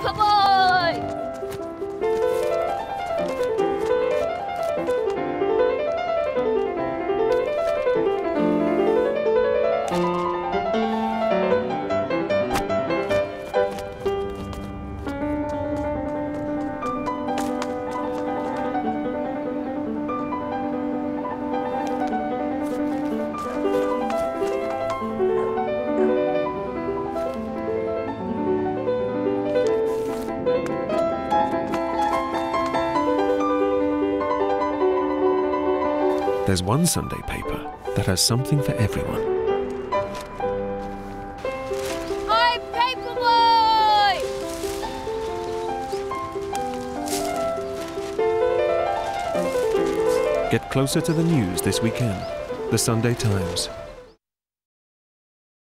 可不 there's one Sunday paper that has something for everyone. I'm Paperboy! Get closer to the news this weekend. The Sunday Times.